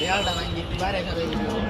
Real da ben gitti bari kadar gidiyor.